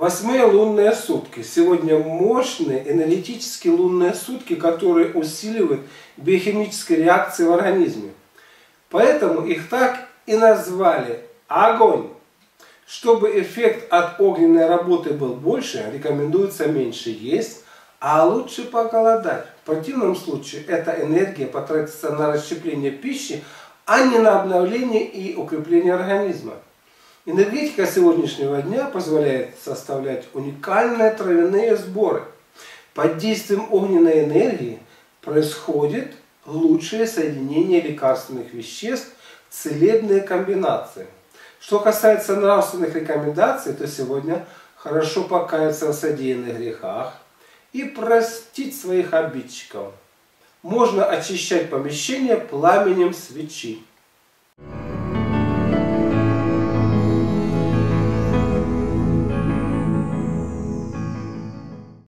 Восьмые лунные сутки. Сегодня мощные энергетические лунные сутки, которые усиливают биохимические реакции в организме. Поэтому их так и назвали огонь. Чтобы эффект от огненной работы был больше, рекомендуется меньше есть, а лучше поголодать. В противном случае эта энергия потратится на расщепление пищи, а не на обновление и укрепление организма. Энергетика сегодняшнего дня позволяет составлять уникальные травяные сборы. Под действием огненной энергии происходит лучшее соединение лекарственных веществ, целебные комбинации. Что касается нравственных рекомендаций, то сегодня хорошо покаяться в содеянных грехах и простить своих обидчиков. Можно очищать помещение пламенем свечи.